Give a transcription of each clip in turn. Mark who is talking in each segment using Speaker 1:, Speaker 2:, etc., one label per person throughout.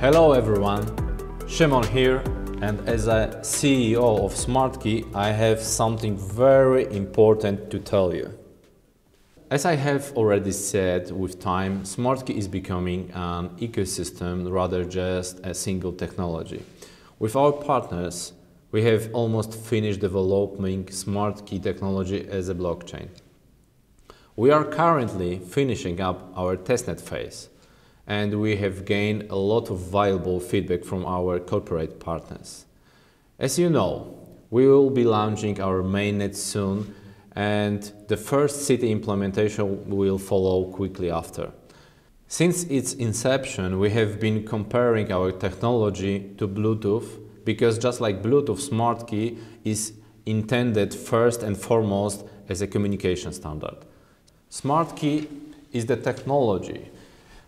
Speaker 1: Hello everyone, Szymon here and as a CEO of SmartKey I have something very important to tell you. As I have already said, with time SmartKey is becoming an ecosystem rather just a single technology. With our partners we have almost finished developing SmartKey technology as a blockchain. We are currently finishing up our testnet phase and we have gained a lot of valuable feedback from our corporate partners. As you know, we will be launching our mainnet soon and the first city implementation will follow quickly after. Since its inception, we have been comparing our technology to Bluetooth because just like Bluetooth, SmartKey is intended first and foremost as a communication standard. SmartKey is the technology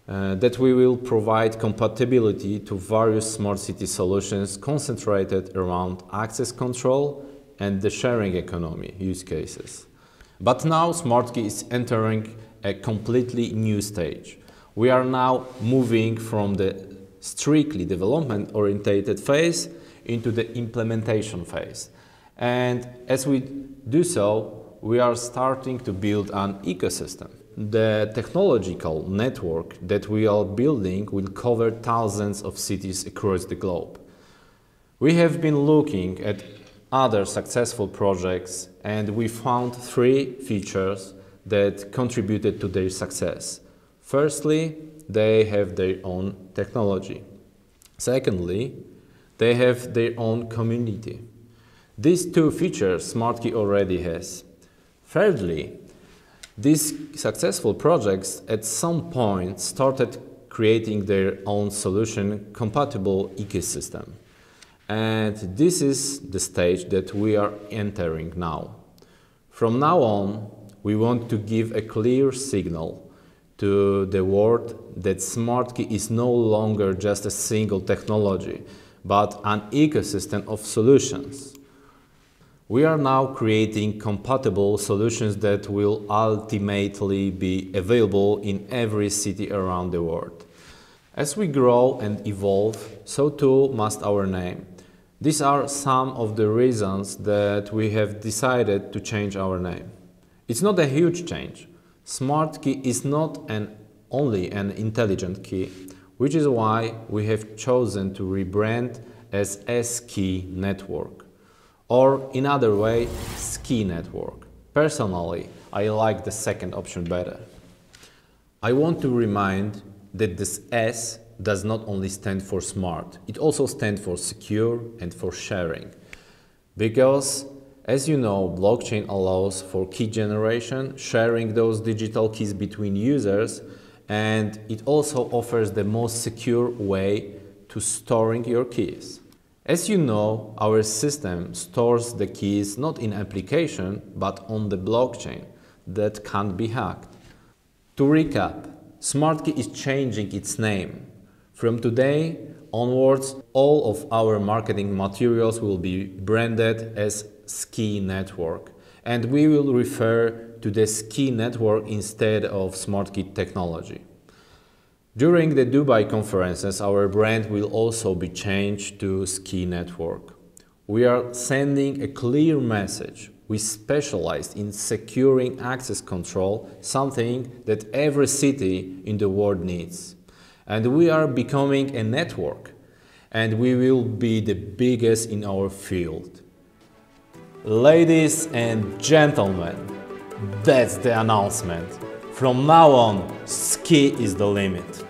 Speaker 1: uh, that we will provide compatibility to various smart city solutions concentrated around access control and the sharing economy use cases. But now SmartKey is entering a completely new stage. We are now moving from the strictly development oriented phase into the implementation phase. And as we do so, we are starting to build an ecosystem. The technological network that we are building will cover thousands of cities across the globe. We have been looking at other successful projects and we found three features that contributed to their success. Firstly, they have their own technology. Secondly, they have their own community. These two features SmartKey already has. Thirdly, these successful projects at some point started creating their own solution compatible ecosystem. And this is the stage that we are entering now. From now on, we want to give a clear signal to the world that SmartKey is no longer just a single technology, but an ecosystem of solutions. We are now creating compatible solutions that will ultimately be available in every city around the world. As we grow and evolve, so too must our name. These are some of the reasons that we have decided to change our name. It's not a huge change. Smart key is not an only an intelligent key, which is why we have chosen to rebrand as S-Key Network or in other way, ski network. Personally, I like the second option better. I want to remind that this S does not only stand for smart, it also stands for secure and for sharing. Because, as you know, blockchain allows for key generation, sharing those digital keys between users, and it also offers the most secure way to storing your keys. As you know, our system stores the keys not in application, but on the blockchain that can't be hacked. To recap, SmartKey is changing its name. From today onwards, all of our marketing materials will be branded as Skey Network, and we will refer to the Skey Network instead of SmartKey technology. During the Dubai conferences, our brand will also be changed to Skey Network. We are sending a clear message. We specialize in securing access control, something that every city in the world needs. And we are becoming a network, and we will be the biggest in our field. Ladies and gentlemen, that's the announcement. From now on, ski is the limit.